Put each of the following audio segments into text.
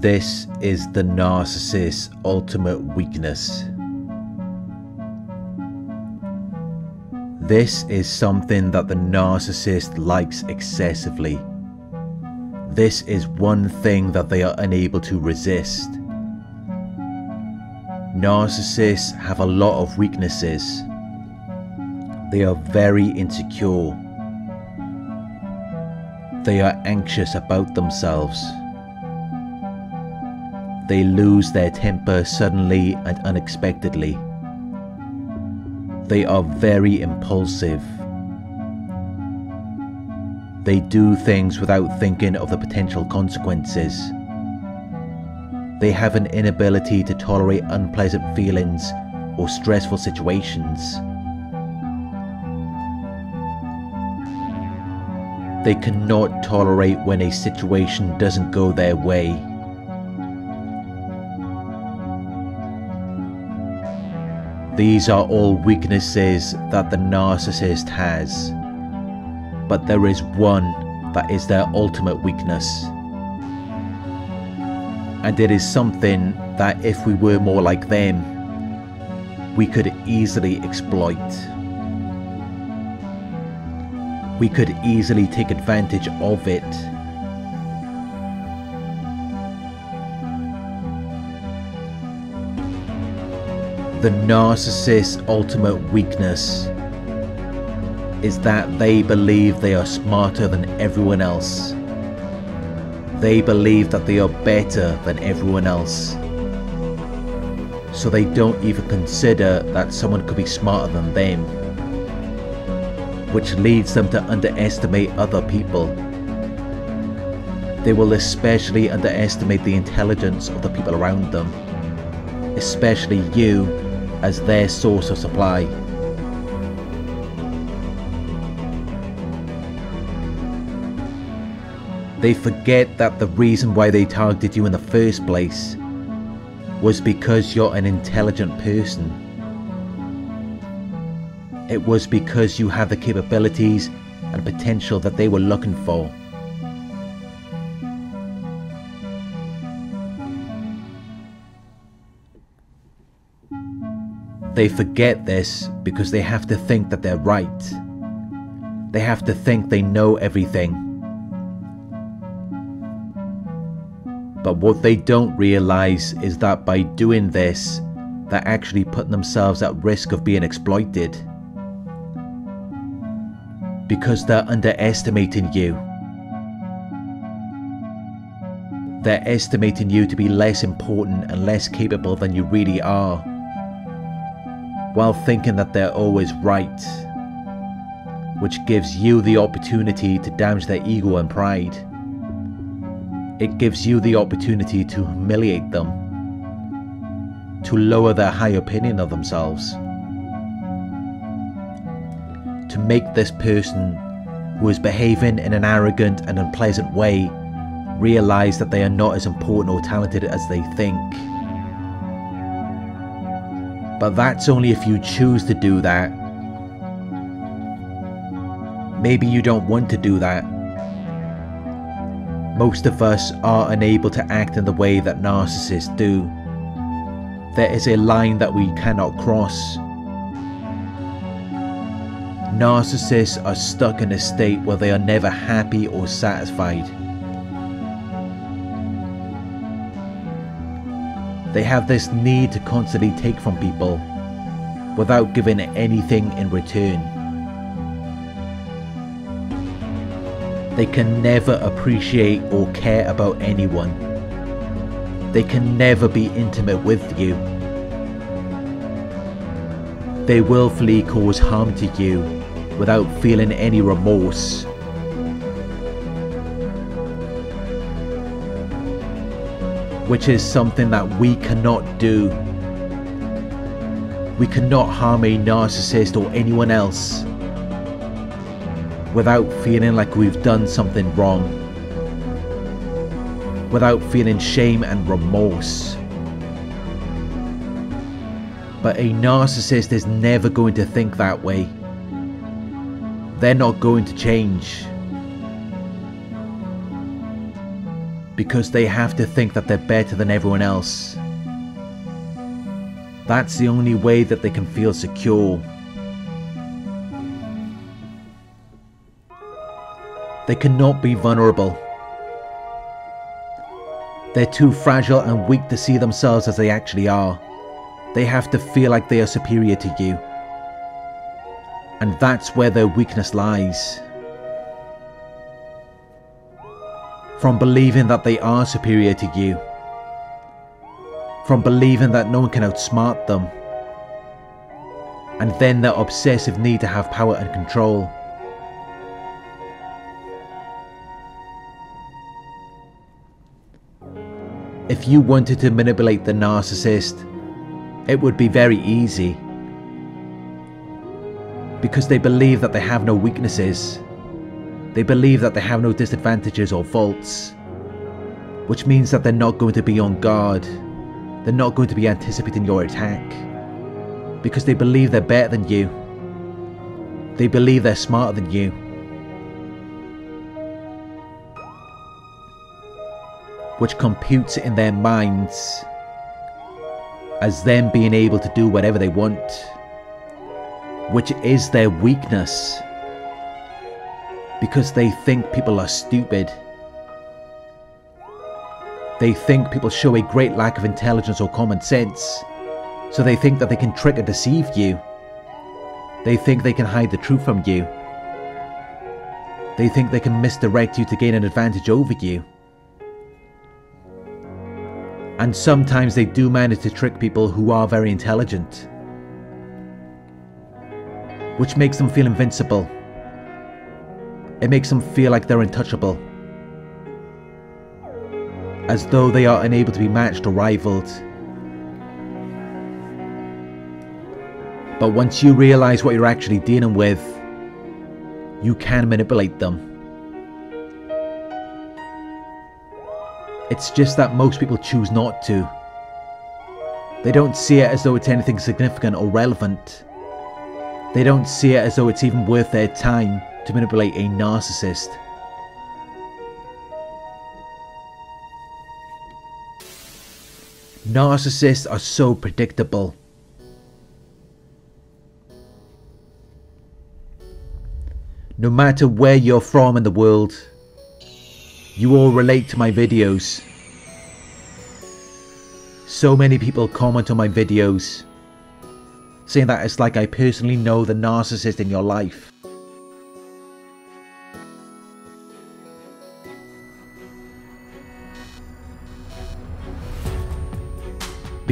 This is the narcissist's ultimate weakness. This is something that the narcissist likes excessively. This is one thing that they are unable to resist. Narcissists have a lot of weaknesses. They are very insecure. They are anxious about themselves. They lose their temper suddenly and unexpectedly. They are very impulsive. They do things without thinking of the potential consequences. They have an inability to tolerate unpleasant feelings or stressful situations. They cannot tolerate when a situation doesn't go their way. These are all weaknesses that the narcissist has. But there is one that is their ultimate weakness. And it is something that if we were more like them, we could easily exploit. We could easily take advantage of it The narcissist's ultimate weakness is that they believe they are smarter than everyone else. They believe that they are better than everyone else. So they don't even consider that someone could be smarter than them. Which leads them to underestimate other people. They will especially underestimate the intelligence of the people around them. Especially you as their source of supply. They forget that the reason why they targeted you in the first place was because you're an intelligent person. It was because you have the capabilities and potential that they were looking for. They forget this because they have to think that they're right. They have to think they know everything. But what they don't realize is that by doing this, they're actually putting themselves at risk of being exploited. Because they're underestimating you. They're estimating you to be less important and less capable than you really are while thinking that they're always right, which gives you the opportunity to damage their ego and pride. It gives you the opportunity to humiliate them, to lower their high opinion of themselves, to make this person who is behaving in an arrogant and unpleasant way realize that they are not as important or talented as they think. But that's only if you choose to do that. Maybe you don't want to do that. Most of us are unable to act in the way that narcissists do. There is a line that we cannot cross. Narcissists are stuck in a state where they are never happy or satisfied. They have this need to constantly take from people without giving anything in return. They can never appreciate or care about anyone. They can never be intimate with you. They willfully cause harm to you without feeling any remorse which is something that we cannot do. We cannot harm a narcissist or anyone else without feeling like we've done something wrong, without feeling shame and remorse. But a narcissist is never going to think that way. They're not going to change. Because they have to think that they're better than everyone else. That's the only way that they can feel secure. They cannot be vulnerable. They're too fragile and weak to see themselves as they actually are. They have to feel like they are superior to you. And that's where their weakness lies. From believing that they are superior to you. From believing that no one can outsmart them. And then their obsessive need to have power and control. If you wanted to manipulate the narcissist, it would be very easy. Because they believe that they have no weaknesses. They believe that they have no disadvantages or faults. Which means that they're not going to be on guard. They're not going to be anticipating your attack. Because they believe they're better than you. They believe they're smarter than you. Which computes in their minds as them being able to do whatever they want, which is their weakness because they think people are stupid. They think people show a great lack of intelligence or common sense, so they think that they can trick and deceive you. They think they can hide the truth from you. They think they can misdirect you to gain an advantage over you. And sometimes they do manage to trick people who are very intelligent. Which makes them feel invincible. It makes them feel like they're untouchable. As though they are unable to be matched or rivaled. But once you realise what you're actually dealing with, you can manipulate them. It's just that most people choose not to. They don't see it as though it's anything significant or relevant. They don't see it as though it's even worth their time to manipulate a narcissist. Narcissists are so predictable. No matter where you're from in the world, you all relate to my videos. So many people comment on my videos, saying that it's like I personally know the narcissist in your life.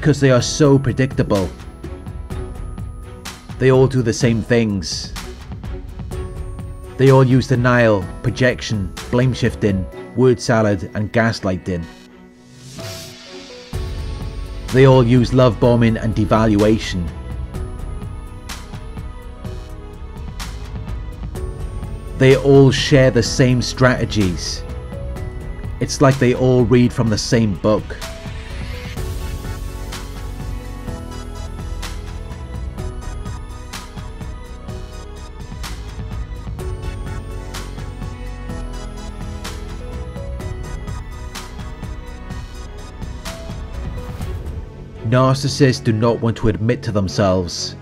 Because they are so predictable. They all do the same things. They all use denial, projection, blame shifting, word salad, and gaslighting. They all use love bombing and devaluation. They all share the same strategies. It's like they all read from the same book. Narcissists do not want to admit to themselves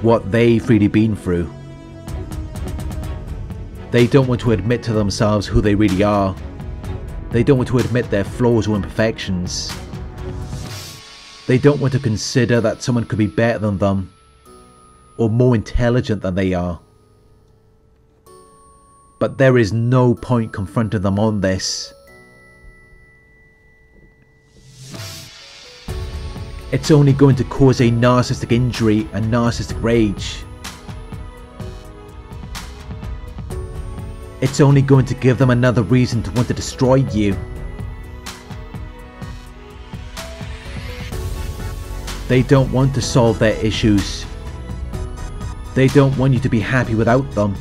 what they've really been through. They don't want to admit to themselves who they really are. They don't want to admit their flaws or imperfections. They don't want to consider that someone could be better than them or more intelligent than they are. But there is no point confronting them on this it's only going to cause a narcissistic injury and narcissistic rage. It's only going to give them another reason to want to destroy you. They don't want to solve their issues. They don't want you to be happy without them.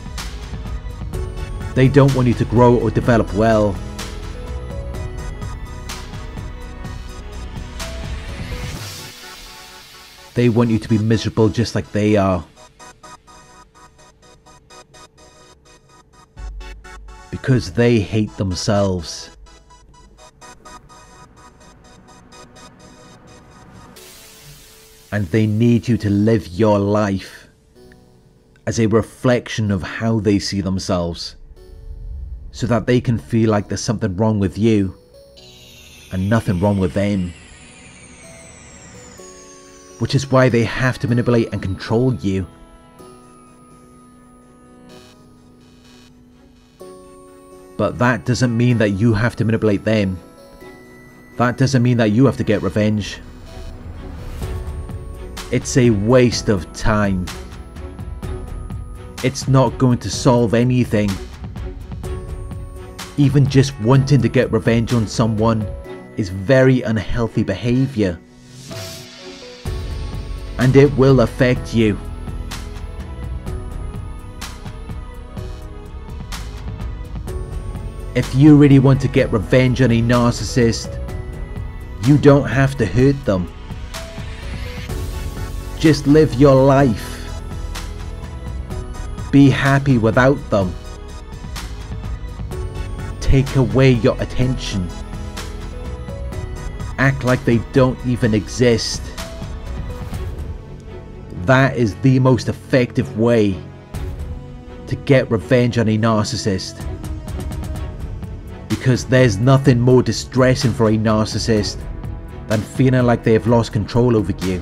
They don't want you to grow or develop well. They want you to be miserable just like they are. Because they hate themselves. And they need you to live your life as a reflection of how they see themselves. So that they can feel like there's something wrong with you and nothing wrong with them. Which is why they have to manipulate and control you. But that doesn't mean that you have to manipulate them. That doesn't mean that you have to get revenge. It's a waste of time. It's not going to solve anything. Even just wanting to get revenge on someone is very unhealthy behaviour. And it will affect you. If you really want to get revenge on a narcissist, you don't have to hurt them. Just live your life. Be happy without them take away your attention. Act like they don't even exist. That is the most effective way to get revenge on a narcissist. Because there's nothing more distressing for a narcissist than feeling like they have lost control over you.